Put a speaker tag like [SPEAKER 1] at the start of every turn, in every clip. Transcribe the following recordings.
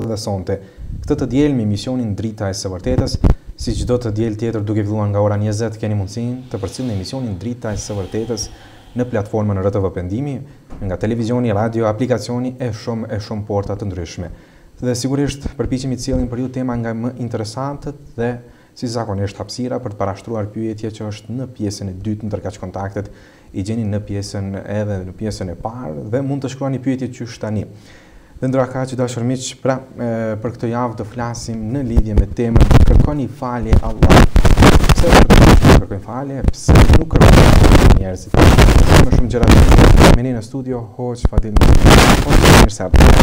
[SPEAKER 1] dhe sonte. Këtë të diel me emisionin Drita e së Vërtetës, si çdo të diel tjetër duke filluar nga ora njëzet keni mundësinë të përcillni emisionin Drita e së Vërtetës në platformën rtv Pendimi, nga televizioni, radio, aplikacioni e shumë e shumë porta të ndryshme. Dhe sigurisht përpiqemi të sjellim për ju tema nga më interesantet dhe Si zakonisht hapësira për të parashtruar pyetje që është në pjesën e dytë ndërkaq kontaktet i gjeni në pjesën edhe në pjesën e parë dhe mund të shkruani pyetjet qysh tani. Dhe ndërkaq dashur miq, pra për këtë javë do flasim në lidhje me temën kërkoni falje Allahut. Pse kërkojmë falje? Pse nuk kërkojnë njerëzit? E shumë gjëra të tjera me në studio Hoxhë Fadil. Hoxhë, mirë se ardhët.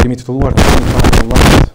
[SPEAKER 1] Kemi titulluar kërkoni falje
[SPEAKER 2] Allahut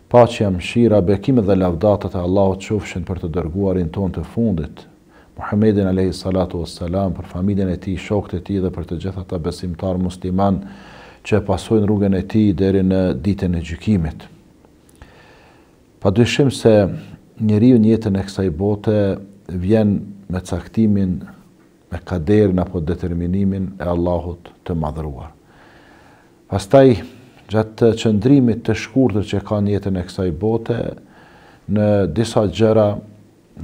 [SPEAKER 2] Paqja, mëshira, bekimet dhe lavdatat e Allahut qofshin për të Dërguarin tonë të fundit, Muhammedin alejhi salatu ue selam, për familjen e tij, shokët e tij dhe për të gjithë ata besimtarë muslimanë që e pasojnë rrugën e tij deri në Ditën e Gjykimit. Padyshim se njeriu në jetën e kësaj bote vjen me caktimin, me kaderin apo determinimin e Allahut të Madhëruar. Pastaj, gjatë qëndrimit të shkurtër që ka në jetën e kësaj bote, në disa gjëra,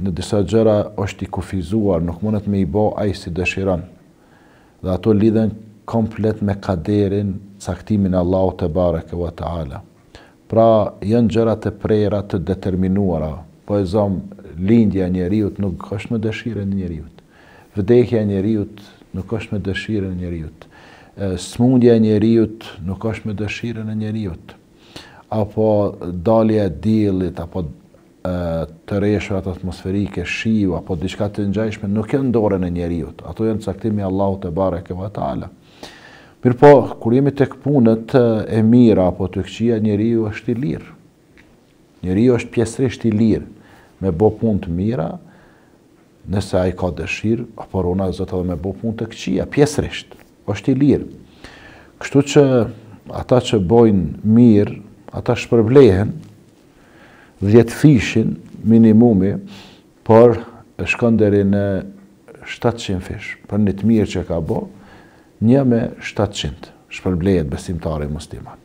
[SPEAKER 2] në disa gjëra është i kufizuar, nuk mundet me i bo ai si dëshiron. Dhe ato lidhen komplet me kaderin, caktimin e Allahut tebareke ve teala. Pra, janë gjëra të prera, të determinuara. Po e zëmë, lindja e njeriut nuk është me dëshirën e njeriut. Vdekja e njeriut nuk është me dëshirën e njeriut. Smundja e njeriut nuk është me dëshirën e njeriut. Apo dalja e diellit, apo të reshurat atmosferike, shiu, apo diçka të ngjajshme, nuk janë në dorën e njeriut. Ato janë caktim i Allahut tebareke ve teala. Mirëpo, kur jemi tek punët e mira, apo të këqia, njeriu është i lirë. Njeriu është pjesërisht i lirë me bo punë të mira, nëse ai ka dëshirë, apo ruana Zot edhe me bo punë të këqia, pjesërisht, është i lirë. Kështu që ata që bojnë mirë, ata shpërblehen, dhjetëfishin minimumi, por shkon deri në 700 fish, për një të mirë që ka bo, një me 700, shpërblehet besimtari musliman.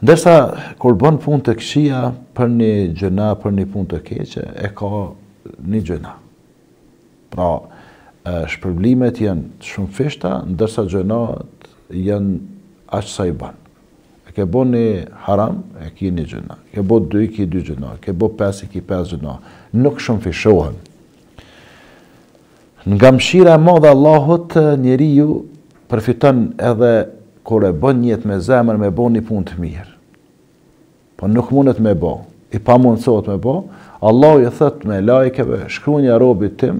[SPEAKER 2] Ndërsa, kur bën punë të këqija për një gjynah, për një punë të keqe, e ka një gjynah. Pra, shpërblimet janë shumëfishta, ndërsa gjynahet janë aq sa i bën. E ke bo një haram, e ki një gjynah. E ke bo dy, ki dy gjynahe. E ke bo pesë, i ki pesë gjynahe. Nuk shumëfishohen. Nga mëshira e madhe e Allahut njeriu përfiton edhe kur e bën nijet me zemër me bo një pun të mirë. Po nuk mundet me bo, i pamundësohet me bo, Allahu i thot melaqeve, shkrunja robit tim,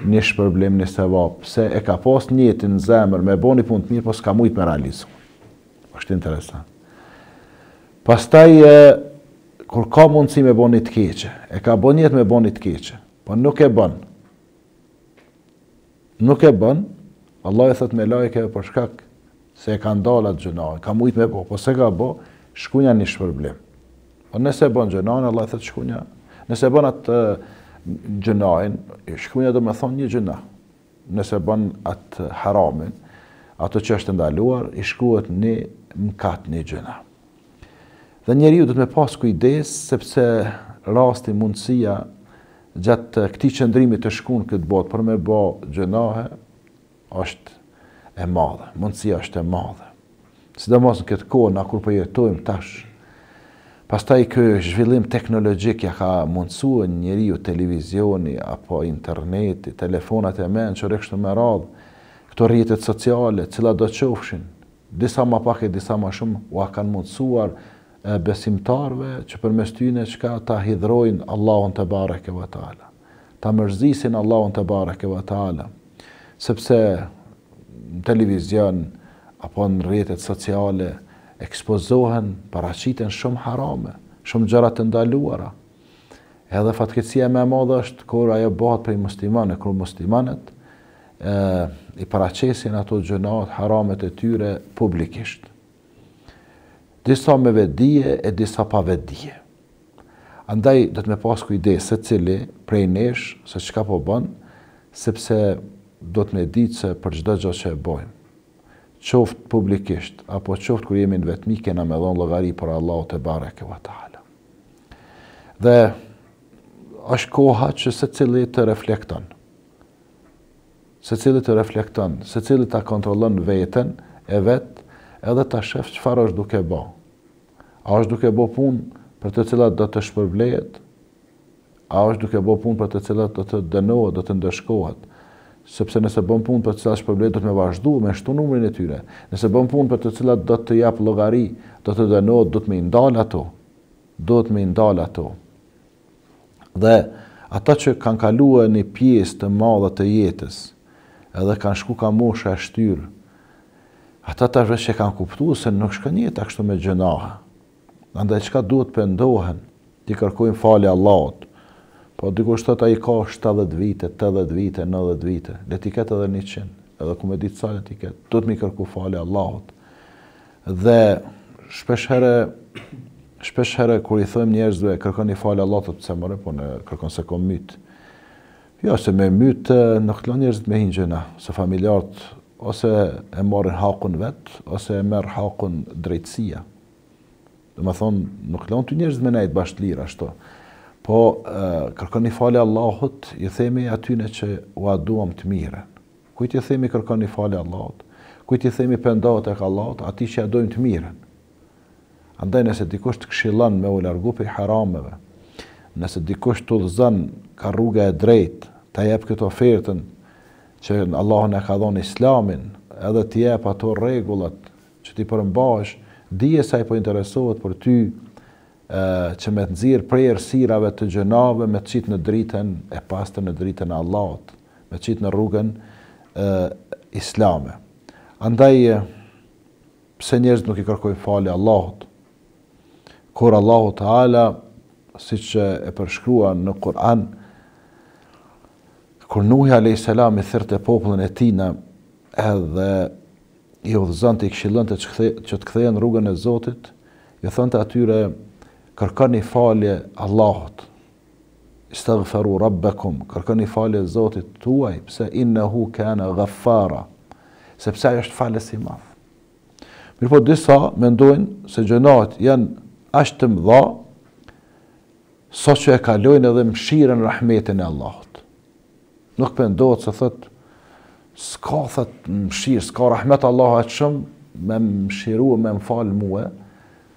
[SPEAKER 2] një shpërblim një sevap, se e ka pas nijetin n'zemër me bo një punë të mirë, po s'ka mujtë me realizu. Po është interesant. Pastaj, kur ka mundësi me bo një të keqe, e ka bo nijet me bo një të keqe, Po nuk e bën. Nuk e bën. Allahu i thot melaqes për shkak se e ka ndalë atë gjynahin. Ka mujtë me bo, po s'e ka bo, shkrunja një shpërblim. Po nëse bën gjynahin, Allahu i thot shkrunja. Nëse bën atë gjynahin, shkrunja domethonë një gjynah. nëse bën atë haramin, atë që është e ndaluar, i shkruhet një mkat, një gjynah. Dhe njeriu duhet me pas kujdes, sepse rasti mundësia gjatë këtij qëndrimit të shkurt në këtë botë për me bo gjynahe, është e madhe, mundësia është e madhe. sidomos në këtë kohë na kur po jetojmë tash. Pastaj ky zhvillim teknologjik ia ka mundësuar njeriut televizioni apo interneti, telefonat e mençur e kështu me radhë, këto rrjetet sociale, cilado qofshin, disa ma pak e disa ma shumë, ua kanë mundësuar besimtarve që përmes tyne çka ta hidhrojn Allahun tebareke ve teala, ta mërzisin Allahun tebareke ve teala, sepse në televizion apo në rrjetet sociale ekspozohen, paraqiten shumë harame, shumë gjëra të ndaluara. Edhe fatkeqësia më e madhe është kur ajo bëhet prej muslimanëve, kur muslimanët i paraqesin ato gjynahet, haramet e tyre publikisht. Disa me vetëdije e disa pa vetëdije. Andaj duhet me pas kujdes secili prej nesh se çka po bën, sepse duhet me ditë se për çdo gjë që e bëjmë, qoftë publikisht apo qoftë kur jemi në vetmi kena me dhënë llogari para Allahut tebareke ve teala. Dhe është koha që secili të reflekton. Secili të reflekton, secili ta kontrollon veten e vet edhe ta shef çfarë është duke bo. A është duke bo punë për të cilat do të shpërblehet? A është duke bo punë për të cilat do të dënohet, do të ndëshkohet? Sepse nëse bën punë për të cilat shpërblehet duhet me vazhdu, me shtu numrin e tyre. Nëse bën punë për të cilat do të jap llogari, do të dënohet, duhet me i ndal ato. Duhet me i ndal ato. Dhe ata që kanë kalue një pjesë të madhe të jetës, edhe kanë shku ka mosha e shtyrë, ata tash veç e kanë kuptu se nuk shkon jeta kështu me gjënahe. Andaj çka duhet pendohen, t'i kërkojnë falje Allahut. Po dikush thotë ai ka 70 vite, 80 vite, 90 vite, le t'i ketë edhe 100, edhe ku me ditë sa le t'i ketë. Duhet m'i kërku falje Allahut. Dhe shpesh herë shpesh herë kur i thojmë njerëzve kërkoni falje Allahut pse more po n'kërkoj se kom myt. Jo, se me myt nuk të lënë njerëzit me hi n'gjënah, se familjarët ose e marrin hakun vet, ose e merr hakun drejtësia. Domethënë, nuk lanë ty njerëzit me nejtë bashkë lirë, ashtu. Po, kërkoni falje Allahut, i themi atyne që ua duam të mirën. Kujt i themi kërkoni falje Allahut? Kujt i themi pendohu tek Allahu? Atij që ia dojmë të mirën. Andaj nëse dikush të këshillon me u largu prej harameve, nëse dikush të udhëzon ka rruga e drejtë, ta jep këtë ofertën që Allahu na ka dhënë Islamin, edhe të jep ato rregullat që t'u përmbahesh, dije se ai po interesohet për ty, ë që me të nxirr prej errësirave të gjënaheve me të qit në dritën e pastër në dritën e Allahut. me t'qit në rrugën e islame. Andaj pse njerëzit nuk i kërkojnë falje Allahut? Kur Allahu Teala siç e përshkruan në Kur'an, kur Nuhi alayhis salam i thirrte popullin e tijna edhe i udhëzonte i këshillonte që, kthe, që të kthehen në rrugën e Zotit, i thonte atyre kërkoni falje Allahut. Istaghfiru Rabbakum, kërkoni falje Zotit tuaj, pse innehu kana ghaffara, sepse ai është falës i madh. Mirpo disa mendojnë se gjënahet janë aq të mëdha sa që e kalojnë edhe mëshirën rahmetin e Allahut. Nuk pendohet se thot s'ka thot mëshirë, s'ka rahmet Allahu aq shumë me m'mëshiru me më falë mue,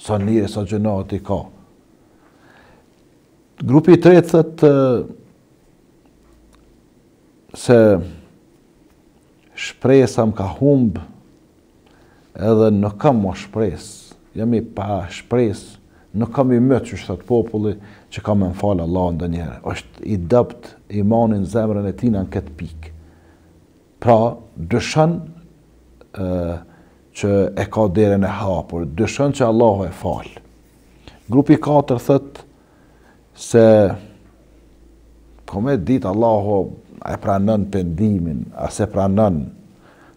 [SPEAKER 2] Sa njeri, sa gjënahet i ka. Grupi i tretë thotë se shpresa më ka humb edhe nuk kam më shpresë, jam i pa shpresë, nuk kam ymyt qysh thotë populli që ka me më falë Allahu ndonjëherë. është i dobët imani n'zemrën e tina në këtë pikë. Pra, dyshon ë që e ka derën e hapur, dyshon që Allahu e fal. Grupi i katër thot se ku me dit Allahu e pranon pendimin, a s'e pranon.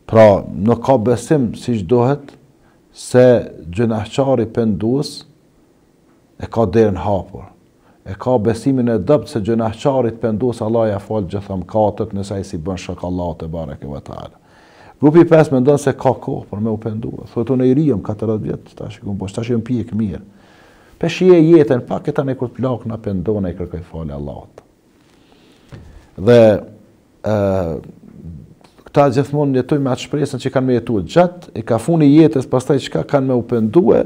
[SPEAKER 2] Pra, nuk ka besim siç duhet se gjënahqari penduës e ka derën hapur. E ka besimin e dobët se gjynahqari të pendoset Allahu ja fal gjitha mëkatet nëse ai s'i bën shok Allahut tebareke ve teala. Grupi i pestë mendon se ka kohë për me u pendue. Thotë unë i ri jam katërëdhjetë vjet tash ku bosh tash jam pjek mirë. Pe shije jetën pak e tani kur të plakna pendona i kërkoj falë Allahut. Dhe këta gjithmonë jetojnë me atë shpresën që kanë me jetu gjatë, e ka funi jetës, pastaj ka kanë me u pendue,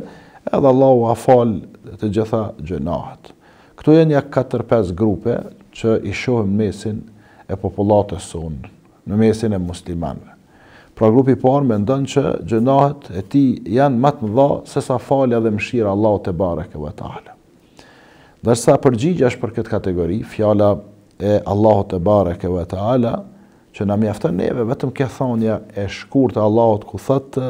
[SPEAKER 2] edhe Allahu ua fal të gjitha gjënahet. Këto janë ja 4-5 grupe që i shohim n'mesin e popullatës sonë, në mesin e muslimanëve. Pra grupi i parë mendon që gjënahet e tij janë më të mëdha se sa falja dhe mëshira e Allahut tebareke ve teala. Ndërsa përgjigja është për këtë kategori, fjala e Allahut tebareke ve teala, që na mjafton neve vetëm kjo thonja e shkurtë e Allahut ku thotë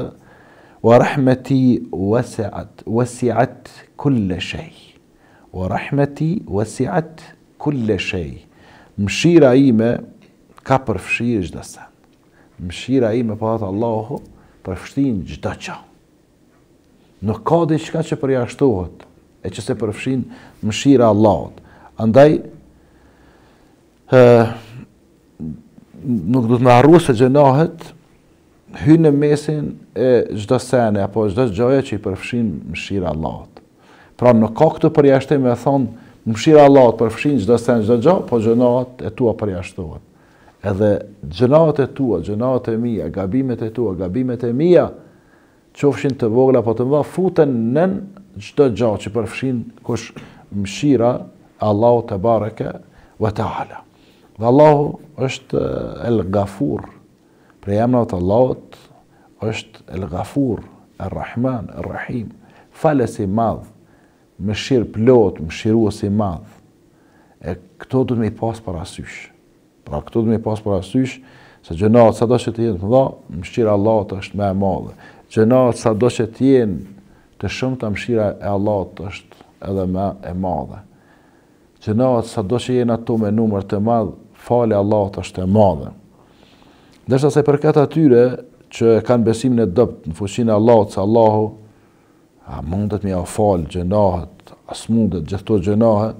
[SPEAKER 2] Wa rahmeti wasi'at wasi'at kull shay. Wa rahmeti wasi'at kull shay. Mëshira ime ka përfshirë çdo send. Mëshira ime po thotë Allahu përfshin çdo gjë. Nuk ka diçka që përjashtohet e që s'e përfshin mëshira Allahut. Andaj, e, nuk duhet me harru se gjënahet hyjnë në mesin e çdo seni, apo çdo gjëje që i përfshin mëshira Allahut. Pra nuk ka këtu përjashtim me thonë, mëshira Allahut përfshin çdo sen, çdo gjo, po gjënahet e tua përjashtohen. Edhe gjënahet e tua, gjënahet e mija, gabimet e tua, gabimet e mija, qofshin të vogla apo të mëdha, futen nën çdo gjë që përfshin kush mëshira e Allahut tebareke ve teala. Dhe Allahu është El Gafur. Prej emrave të Allahut është El Gafur, Er Rahman, Er Rahim. Falës i madh, mëshirëplot, mëshirues i madh. E këto duhet me i pas parasysh. Pra këtu duhet me pas parasysh se gjynat sado që të jenë të mëdha, mëshira e Allahut është më e madhe. Gjynat sado që të jenë të shumta, mëshira e Allahut është edhe më e madhe. Gjynat sado që të jenë ato me numër të madh, falja e Allahut është e madhe. Ndërsa sa i përket atyre që kanë besimin e dobët në fuqinë e Allahut, se Allahu a mundet me ia falë gjënahet, a s'mundet gjithë këto gjënahet,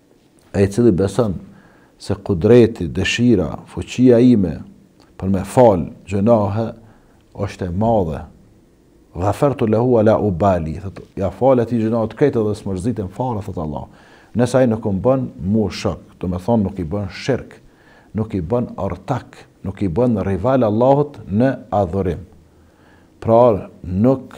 [SPEAKER 2] Ai cili beson se kudreti, dëshira, fuqia ime për me fal gjënahe është e madhe. Ghafartu lehu ala ubali, thotë, ja fal atij gjënahet krejt dhe s'mërzitem fare, thotë Allah. Nëse ai nuk më bën mu shok, domethonë nuk i bën shirk, nuk i bën ortak, nuk i bën rival Allahut në adhurim. Pra, nuk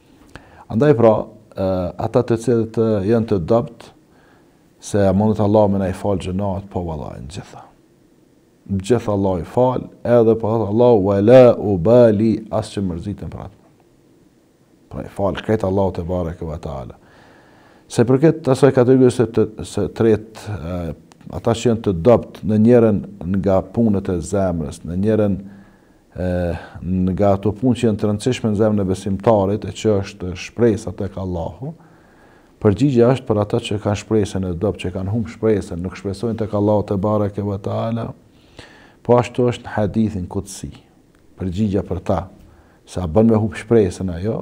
[SPEAKER 2] Andaj pra, ata të cilët janë të dobtë, se mundet Allah me na i falë gjënahet, po vëlla, gjitha. Gjitha Allah i falë, edhe po thotë Allah, wa la u bali, as që mërzitem për atë. Pra i fal krejt Allahu tebareke ve teala. Sa i përket asaj kategorisë së të, së tretë, ata që janë të dobtë në njërën nga punët e zemrës, në njërën E, nga ato punë që janë të rëndësishme në zemrën e besimtarit, e që është shpresa tek Allahu, përgjigja është për ata që kanë shpresën e dobët, që kanë humb shpresën, nuk shpresojnë tek Allahu tebareke ve teala. Po ashtu është në hadithin kudsi. Përgjigja për ta, se a bën me humb shpresën ajo,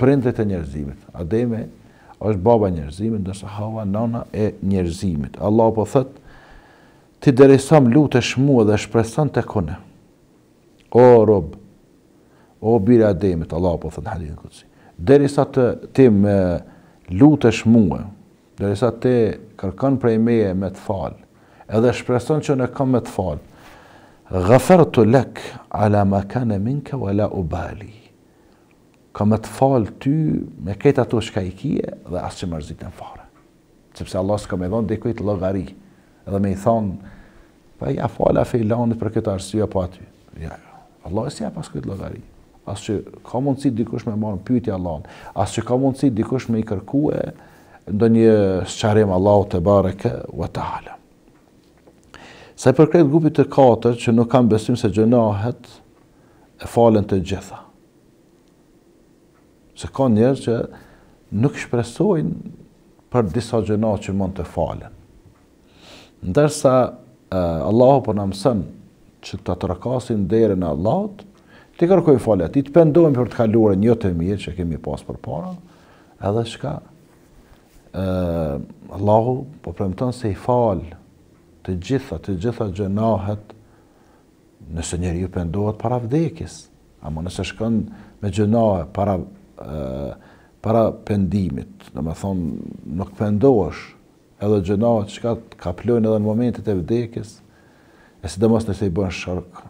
[SPEAKER 2] Prindërit e njerëzimit. Ademi është baba i njerëzimit, ndërsa Hava nëna e njerëzimit. Allahu po thotë, Ti derisa më lutesh mua dhe shpreson tek unë. O rob, o bir i Ademit, Allahu po thotë në hadithin kudsi. Derisa ti më lutesh mua, derisa ti kërkon prej meje me të fal, edhe shpreson që unë kam me të fal. Ghafartu lak ala ma kana minka wala ubali. Kam me të falë ty me krejt ato qka i kije dhe as që mërzitem fare. Sepse Allah s'ka me dhonë dikujt llogari. Edhe me i thonë, po ja fala filanit për këtë arsye po ty. Jo, Allahu s'ia jep askujt llogari. As që ka mundësi dikush me marrë në pytje Allahun. As që ka mundësi dikush me i kërkue ndonjë sqarim Allahut tebareke ve teala. Sa i përket grupit të katër që nuk kanë besim se gjënahet i falen të gjitha. Se ka njerëz që nuk shpresojnë për disa gjëna që mund të falen. Ndërsa Allahu po na mëson që ta trokasim derën e Allahut, t'i kërkojmë falje atij, të pendohemi për të kaluarën jo të mirë që kemi pas përpara, edhe çka, Allahu po premton se i fal të gjitha të gjitha gjënahet Nëse njeriu pendohet para vdekjes, ama nëse shkon me gjynahe para para pendimit, domethënë nuk pendohesh, edhe gjynahet çka të kaplojnë edhe në momentet e vdekjes, e sidomos nëse i bën shirk,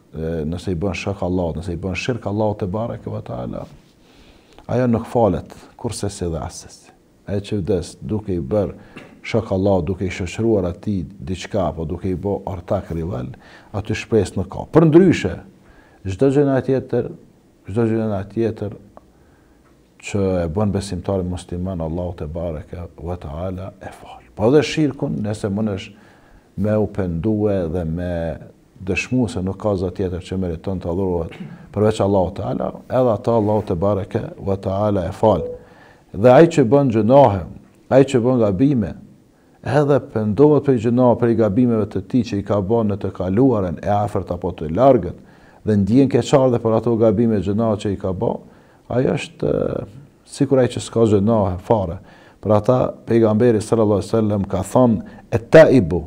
[SPEAKER 2] nëse i bën shok Allahut, nëse i bën shirk Allahut tebareke ve teala, ajo nuk falet kurrsesi dhe assesi. Ai që vdes duke i bërë shok Allahut, duke i shoqëruar atij diçka apo duke i bo ortak rival, aty shpresë nuk ka. Përndryshe, çdo gjynah tjetër, çdo gjynah tjetër që e bën besimtari musliman Allahu tebareke ve teala e fal. Po edhe shirkun, nëse mundesh me u pendu edhe me dëshmu se nuk ka Zot tjetër që meriton të adhurohet përveç Allahut teala, edhe ata Allahu tebareke ve teala e fal. Dhe ai që bën gjynahe, ai që bën gabime, edhe pendohet prej gjynaheve, prej gabimeve të tij që i ka bërë në të kaluarën e afërt apo të largët, dhe ndjen keqardhje për ato gabime gjynahe që i ka bërë, ai është sikur ai që s'ka gjynahe fare. Për ata pejgamberi sallallahu alaihi wasallam ka thënë et-taibu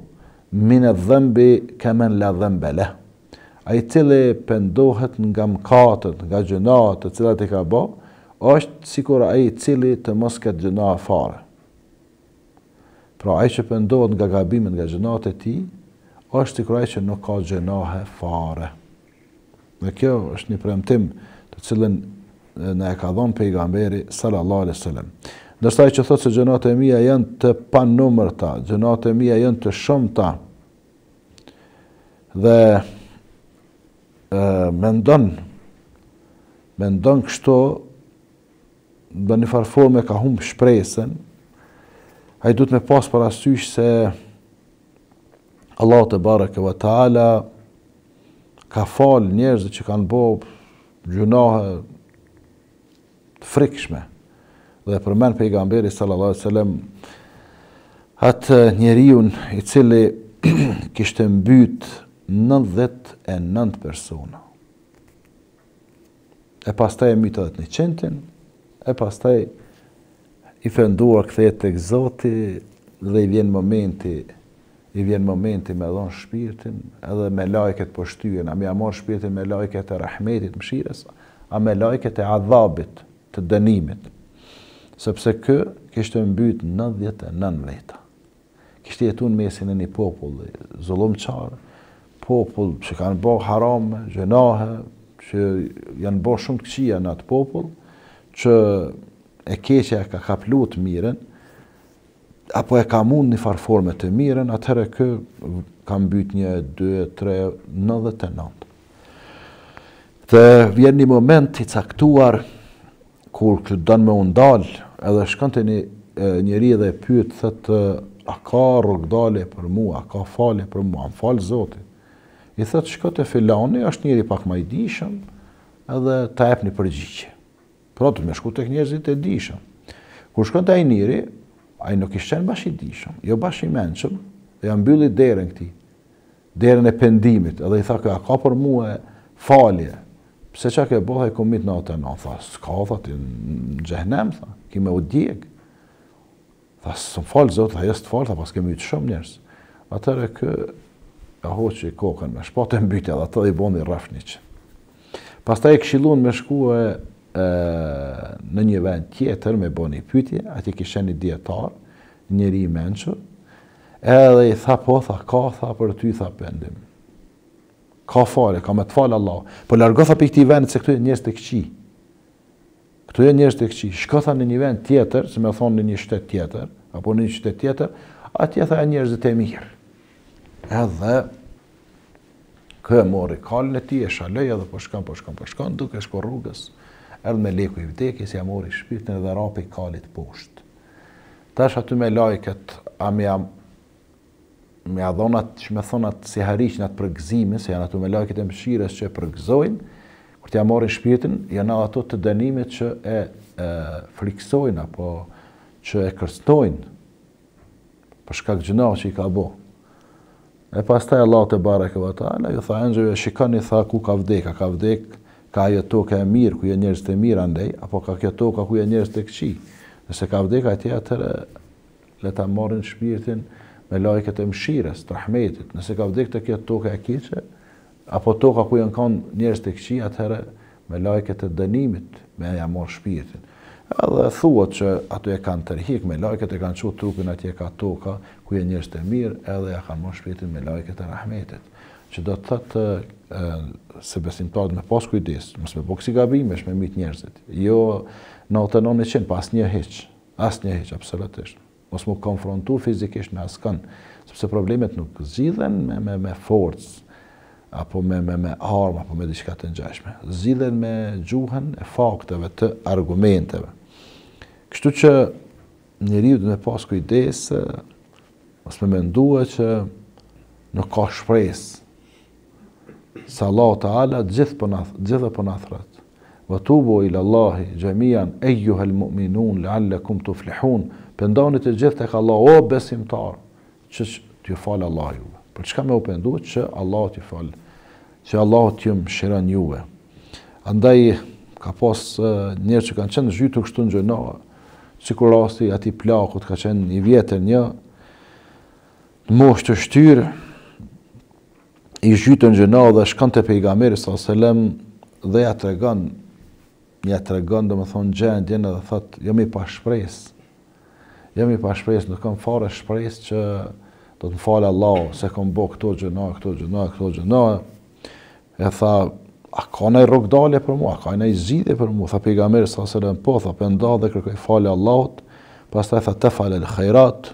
[SPEAKER 2] Min adh-dhanbi kaman la dhanba lah. Ai i cili pendohet nga mëkatet, nga gjunahet të cilat i ka bo, është sikur ai i cili të mos ketë gjunahe fare. Pra ai që pendohet nga gabimet, nga gjunahet e tij, është sikur ai që nuk ka gjunahe fare. Dhe kjo është një premtim të cilin na e ka dhënë pejgamberi sallallahu alaihi wasallam. Ndërsa ai që thotë se gjynahet e mia janë të panumërta, gjynahet e mia janë të shumta. Dhe mendon mendon kështu në njëfarë forme ka humb shpresën, ai duhet me pasë parasysh se Allahu tebareke ve teala ka falë njerëzit që kanë bo gjunahe të frikshme. Dhe përmend pejgamberi sallallahu alaihi wasallam atë njeriun i cili kishte mbyt 99 persona. e pastaj e myt edhe të qindtin, e pastaj i penduar kthehet tek Zoti dhe i vjen momenti i vjen momenti me dhon shpirtin edhe melaiket po shtyhen, a me ia marrë shpirtin melaiket e rahmetit, mëshirës, a melaiket e adhabit, të dënimit. Sepse ky kishte mbyt 99 veta. kishte jetu në mesin e një populli, zullumqar, popull që kanë bo harame, gjënahe, që kanë bo shumë të këqija në atë popull, që e keqja e ka kaplu të mirën, apo e ka mund njëfarë forme të mirën, atëherë ky ka mbyt një, dy, tre, 99. Dhe vjen një moment i caktuar, Kur ky don me u ndal, edhe shkon te një njeri edhe e pyet, thotë, a ka rrugëdalje për mua, a ka falje për mua, a më fal Zoti? I thotë, shko te filani, është njeri pak më i dijshëm, edhe ta jep një përgjigje. Pra do të me shku tek njerëzit e dijshëm. Kur shkon te ai njeri, ai nuk ishte qenë bash i dijshëm, jo bash i mençëm, dhe ja mbylli derën këtij. Derën e pendimit, edhe i tha ky, a ka për mua falje, pse ça ke bo, tha i kom myt nëntëdhet e nën, tha, s'ka, tha, ti në xhehnem, tha, ki me u djek, tha, s'më fal Zoti, tha, jo s'të fal, tha, paske myt shumë njerëz, atëherë ky, ia hoqi kokën me shpatë e mbyti edhe atë dhe i boni rrafsh njëqind. Pastaj e këshillun me shku e, e në një vend tjetër me bo një pytje, aty kish qenë një dijetar, njeri i mençur, Edhe i tha po tha ka tha për ty tha pendim. Ka falje, ka me të falë Allah. Po largohu tha prej këtij vendit se këtu janë njerëz të këqij. Këtu janë njerëz të këqij. Shko tha në një vend tjetër, si me thonë në një shtet tjetër, apo në një qytet tjetër, atje tha janë njerëzit e mirë. Edhe ky e mori kalin e tij, e shaloi edhe po shkon, po shkon, po shkon, duke shku rrugës, erdhi meleku i vdekjes, ja mori shpirtin edhe ra pi kalit poshtë. Tash aty melaiket a me ja me ja dhon atë qysh me thon atë sihariqin atë përgëzimin, se janë ato melaiket e mëshirës që e përgëzojnë, kur t'ja marrin shpirtin, janë ato të dënimit që e, e frikësojnë apo që e kërcnojnë për shkak gjynahe që i ka bo. E pastaj Allahu tebareke ve teala ju tha engjëjve shikoni tha ku ka vdek a ka vdek ka ajo toka e mirë ku janë njerëzit e mirë andej apo ka kjo toka ku janë njerëzit e këqij nëse ka vdek atje atëherë le ta marrin shpirtin melaiket e mëshirës të rahmetit nëse ka vdek te kjo toka e keqe Apo toka ku janë kanë njerëz të këqij atëherë melaiket e dënimit me ja marrë shpirtin. Edhe thuhet që ato e kanë tërhek melaiket e kanë çu trupin atje ka toka ku janë njerëz të mirë edhe ja kanë marrë shpirtin melaiket e rahmetit. Që do të thotë se besimtarët me pas kujdes, mos me bo kësi gabimesh me myt njerëzit. Jo 99 e 100, po asnjë hiç. Asnjë hiç, absolutisht. Mos mu konfrontu fizikisht me askënd, sepse problemet nuk zgjidhen me me me forcë apo me me me armë apo me diçka të ngjashme. Zgjidhen me gjuhën e fakteve, të argumenteve. Kështu që njeriu duhet me pas kujdes, mos me mendu që nuk ka shpresë Se Allahu teala gjithë po na gjithë po na thrret. Wa tubu ila Allahi jamian eyyuhal mu'minun la'allakum tuflihun. Pendoni të gjithë tek Allahu o besimtar, që t'ju falë Allahu juve. Për çka me u pendu që Allahu t'ju fal, që Allahu t'ju mëshiron juve. Andaj ka pas njerëz që kanë qenë zhytur kështu në gjynahe, sikur rasti i atij plakut ka qenë një i vjetër një, Në moshë të shtyrë, i zhytun n'gjynahe dhe shkon te pejgamberi s.a.s. dhe ia tregon, ia tregon domethënë gjendjen dhe thotë, jam i pashpresë, jam i pashpresë, nuk kam fare shpresë që do të më falë Allah, se kam bo këto gjynahe, këto gjynahe, këto gjynahe, e tha, a ka ndonjë rrugëdalje për mu, a ka ndonjë zgjidhje për mu, tha pejgamberi s.a.s. po, tha pendohu dhe kërkoji falje Allahut, pastaj tha tef'alul khejrat,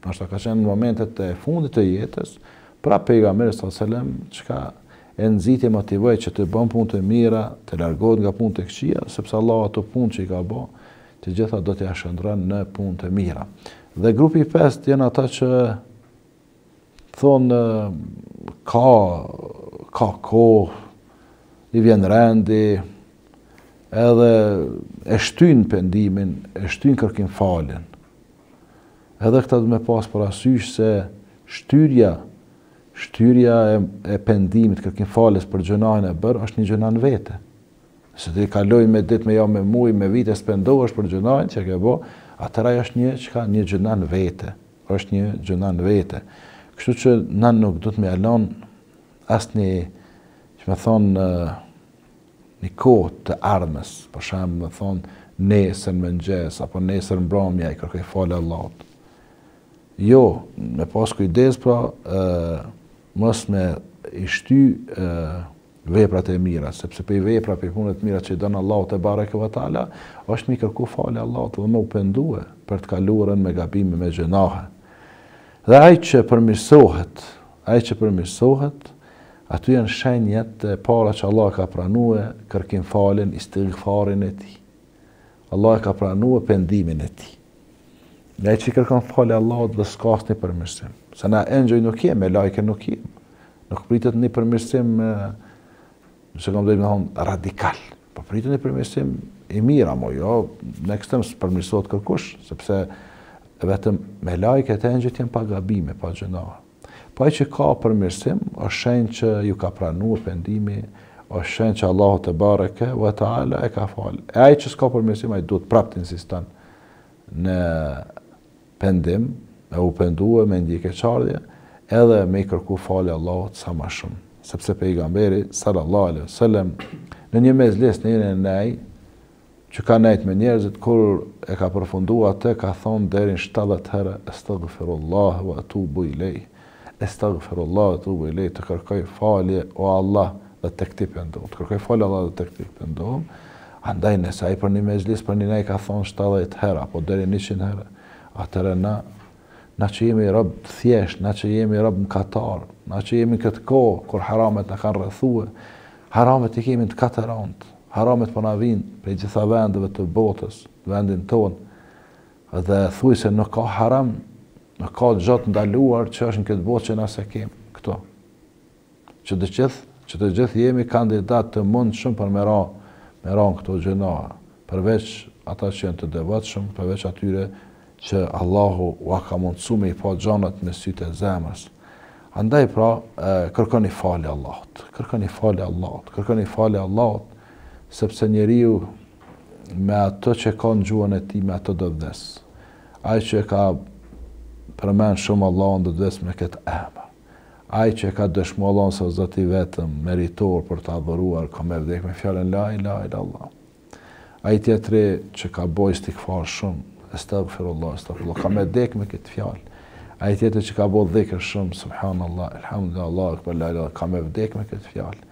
[SPEAKER 2] Ndoshta ka qenë në momentet e fundit të jetës, pra Pejgamberi sallallahu alejhi ve sellem, çka e nxiti e motivoi që të bën punë të mira, të largohet nga punët e këqija, sepse Allahu ato punë që i ka bë, të gjitha do t'ia shndërron në punë të mira. Dhe grupi i pestë janë ata që thonë ka ka kohë, i vjen rendi, edhe e shtyn pendimin, e shtyn kërkim faljen. Edhe këtë duhet me pas parasysh se shtyrja, shtyrja e, e pendimit, kërkim faljes për gjynahin e bërë, është një gjynah në vete. Nëse ti kalojnë me ditë, me javë, me muaj, me vite, s'pendohesh për gjynahin që ke bo, atëherë ajo është një, çka, një gjynah në vete. Është një gjynah në vete. Kështu që na nuk duhet me ia lon asnji, që me thonë, Një kohe të ardhmes, për shembull me thonë nesër në mëngjes apo nesër mbrëmja i kërkoj falje Allahut. Jo, me pas kujdes pra ë mos me i shty ë veprat e mira, sepse për vepra për punët mira që i don Allahu tebareke ve teala, është me i kërku falje Allahut dhe me u pendue për të kaluarën me gabime me gjynahe. Dhe ai që përmirësohet, ai që përmirësohet, aty janë shenjat e para që Allah e ka pranue kërkim faljen, istighfarin e tij. Allah e ka pranue pendimin e tij. Dhe ai që i kërkon falje Allahut dhe s'ka asnjë përmirësim. Se na engjëj nuk jem, melaike nuk jem. Nuk pritet një përmirësim, nëse kam drejtë me thonë, radikal. Po pritet një përmirësim i mirë apo jo, në ekstrem s'përmirësohet kërkush, sepse vetëm melaiket, engjëjt janë pa gabime, pa gjynahe. Po ai që ka përmirësim, është shenjë që iu ka pranuar pendimi, është shenjë që Allahu tebareke ve teala e ka fal. E ai që s'ka përmirësim, ai duhet prapë të insiston në pendim, me u pendu e me ndje keqardhje, edhe me i kërku falje Allahut sa ma shumë. Sepse Pejgamberi, sallallahu alejhi ve sellem, në një mexhlis në një nej, që ka nejt me njerëzit, kur e ka përfundu atë, ka thonë deri në 70 herë, Estagfirullah, wa etubu ilejh. Estagfirullah wa etubu ilejh të kërkoj falje o Allah dhe tek ti pendohem të kërkoj falje o Allah dhe tek ti pendohem andaj nëse ai për një mexhlis për një nej ka thonë shtatëdhjetë herë apo deri njëqind herë atëherë na na që jemi rob të thjesht na që jemi rob mëkatar na që jemi në këtë kohë kur haramet na kanë rrethue haramet i kemi në të katër anët haramet po na vijnë prej gjitha vendeve të botës vendin tonë dhe thuajse nuk ka haram Nuk ka gjë të ndaluar që është në këtë botë që na s'e kemi këtu. Që të gjithë, që të gjithë jemi kandidat të mundshëm për me ra, me ra në këto gjëna, përveç ata që janë të devotshëm, përveç atyre që Allahu ua ka mundësu me i pa gjanët me sytë e zemrës. Andaj pra, kërkoni falje Allahut, kërkoni falje Allahut, kërkoni falje Allahut, sepse njeriu me ato që ka në gjuhën e tij, me ato do vdesë. Ai që e ka përmend shumë Allahun do të vdes me këtë emër. Ai që e ka dëshmuar Allahun se Zoti i vetëm meritor për të adhuruar ka me vdek me fjalën la ilaha illa Allah. Ai tjetri që ka bo istigfar shumë, estagfirullah, estagfirullah, ka me vdek me këtë fjalë. Ai tjetri që ka bo dhikr shumë, subhanallah, elhamdulillah, Allahu akbar, la ilaha, ka me vdek me këtë fjalë.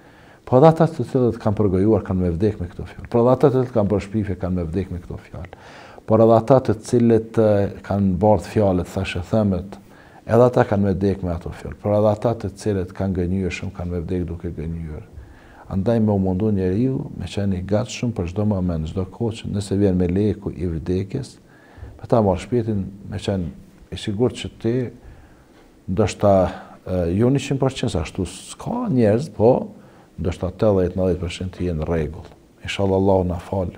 [SPEAKER 2] Po dhe ata të cilët kanë përgojuar kanë me vdek me këto fjalë. Po dhe ata të cilët kanë bërë shpifje kanë me vdek me këto fjalë. Por edhe ata të cilët kanë bart fjalët, thashethemet, edhe ata kanë me vdek me ato fjalë. Por edhe ata të cilët kanë gënjyer shumë kanë me vdek duke gënjyer. Andaj me u mundu njeriu me qenë i gatshëm për çdo moment, çdo kohë që nëse vjen meleku i vdekjes, me ta marrë shpirtin, me qenë i sigurt që ti Ndoshta jo njëqind për qind se ashtu s'ka njerëz, po ndoshta tetëdhjetë nëntëdhjetë për qind të jenë në rregull. Inshallah Allahu na fal.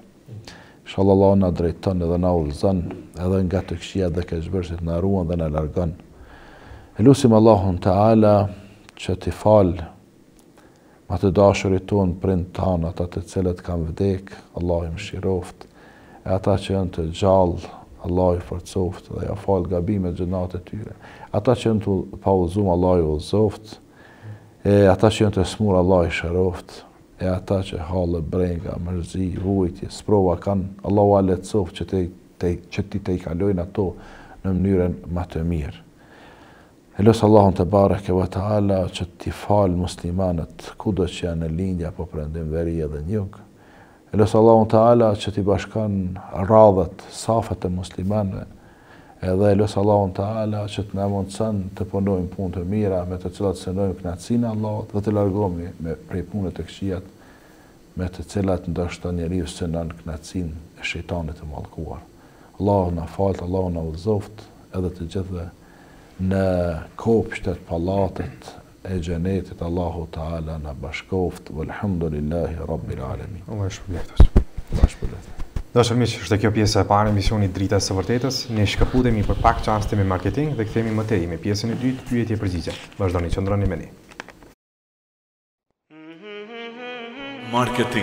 [SPEAKER 2] Inshallah Allahu na drejton dhe na udhëzon edhe nga të këqijat dhe keqbërësit na ruan dhe na largon. E lusim Allahun Teala që t'i fal Ma të dashurit tonë prindt tanë ata të cilët kanë vdekë Allahu i mëshiroftë e ata që janë të gjallë Allahu i forcoftë dhe ja falë gabimet gjynahet e tyre ata që janë të paudhëzum Allahu i udhëzoftë e ata që janë të smurë Allahu i shëroftë e ata që halle brenga mërzi vujtje sprova kanë Allahu ua lehtësoftë që te, te që t'i tejkalojnë ato në mënyrën më të mirë E lus Allahun te bareke ve te ala që t'i falë muslimanët kudo që janë në lindje apo perëndim veri edhe në jug e lus Allahun te ala që t'i bashkon radhët safet e muslimanëve edhe e lus Allahun te ala që të na mundësën të punojmë punë të mira me të cilat synojmë kënaqësinë e Allahut dhe të largohemi me prej punë të këqija me të cilat ndoshta njeriu synon kënaqësinë e shejtanit të mallkuar Allahu na faltë Allahu na udhëzoftë edhe të gjithëve Në kopshtet pallatet e xhenetit Allahu te Ala na bashkoftë Walhamdulillahi Rabbil Alemin.
[SPEAKER 1] Allah ju shpërbleftë
[SPEAKER 2] hoxhë.
[SPEAKER 1] Allah ju shpërbleftë. Të dashur miq, është kjo pjesa e parë e emisionit Drita e së Vërtetës. Ne shkëputemi për pak çaste me marketing dhe kthehemi më tej me pjesën e dytë pyetje e përgjigje. Vazhdoni qëndroni me ne.
[SPEAKER 3] Marketing